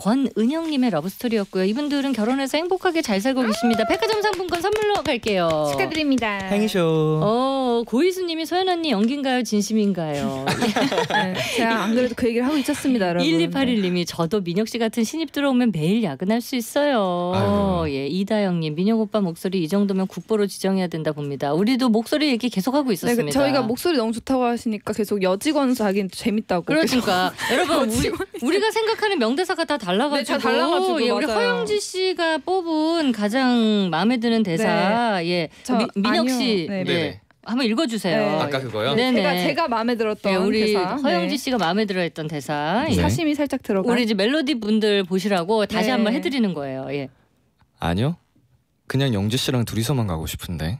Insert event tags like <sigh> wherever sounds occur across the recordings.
권은영님의 러브스토리였고요. 이분들은 결혼해서 행복하게 잘 살고 계십니다. 백화점 상품권 선물로 갈게요. 축하드립니다. 행쇼. 어 고희수님이 소연 언니 연기인가요 진심인가요? <laughs> 네, 제가 안 그래도 그 얘기를 하고 있었습니다, 여러분. 1281님이 저도 민혁 씨 같은 신입 들어오면 매일 야근할 수 있어요. 아유. 예 이다영님 민혁 오빠 목소리 이 정도면 국보로 지정해야 된다 봅니다. 우리도 목소리 얘기 계속 하고 네, 있었습니다. 그 저희가 목소리 너무 좋다고 하시니까 계속 여직원수 하긴 재밌다고. 그러니까 여러분 우리, 우리가 생각하는 명대사가 다 달라가지고, 네, 다 달라가지고, 예, 우리 맞아요. 허영지 씨가 뽑은 가장 마음에 드는 대사 예 저, 미, 민혁. 씨 네. 네. 네네. 한번 읽어주세요. 네. 아까 그거요? 네. 제가 네네. 제가 마음에 들었던 예, 우리 대사. 허영지 네. 씨가 마음에 들어했던 대사 예. 네. 사심이 살짝 들어가. 우리 이제 멜로디 분들 보시라고 다시 네. 한번 해드리는 거예요. 예. 아니요. 그냥 영지 씨랑 둘이서만 가고 싶은데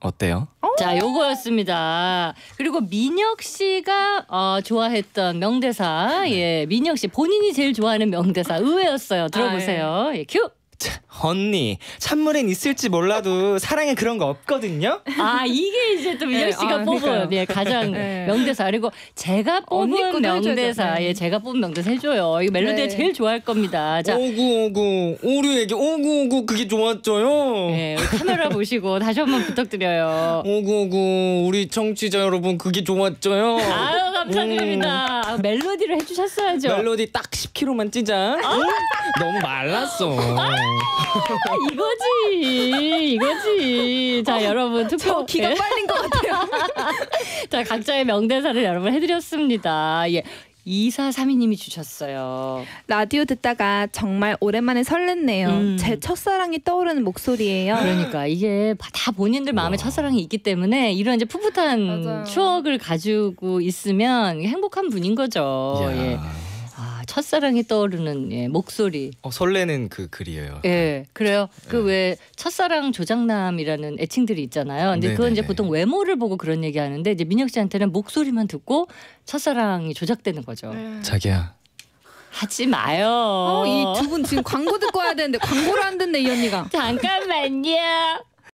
어때요? 자, 요거였습니다. 그리고 민혁 씨가 어, 좋아했던 명대사, 예, 민혁 씨 본인이 제일 좋아하는 명대사 의외였어요. 들어보세요. 예, 큐. 언니 찬물엔 있을지 몰라도 사랑에 그런 거 없거든요. 아 이게 이제 또 민혁 네, 씨가 아, 뽑은 그러니까요. 예, 가장 네. 명대사 그리고 제가 뽑은. 명대사, 네. 예, 제가 뽑은 명대사 해줘요. 이거 멜로디가 네. 제일 좋아할 겁니다. 자. 오구 오구 우리에게 오구 오구 그게 좋았죠요. 예, 카메라 <laughs> 보시고 다시 한번 부탁드려요. 오구 오구 우리 청취자 여러분 그게 좋았죠요. 아유 감사드립니다. 아, 멜로디를 해주셨어야죠. 멜로디 딱 10kg만 찌자. 응? 너무 말랐어. 이거지 이거지 자 여러분 투표 저 기가 예. 빨린 것 같아요. <laughs> 자 각자의 명대사를 여러분 해드렸습니다 예 2432님이 주셨어요 라디오 듣다가 정말 오랜만에 설렜네요. 음. 제 첫사랑이 떠오르는 목소리예요. 그러니까 이게 다 본인들 마음에 와. 첫사랑이 있기 때문에 이런 이제 풋풋한 맞아요. 추억을 가지고 있으면 행복한 분인 거죠. 예. 아 첫사랑이 떠오르는 예, 목소리 어, 설레는 그 글이에요. 예, 그래요. 그 네. 왜 첫사랑 조장남이라는 애칭들이 있잖아요. 근데 그건 이제. 보통 외모를 보고 그런 얘기 하는데 이제 민혁 씨한테는 목소리만 듣고 첫사랑이 조작되는 거죠. 네. 자기야 하지 마요. 어, 이 두 분 지금 광고 듣고 와야 되는데 광고를 안 듣네 이 언니가. 잠깐만요.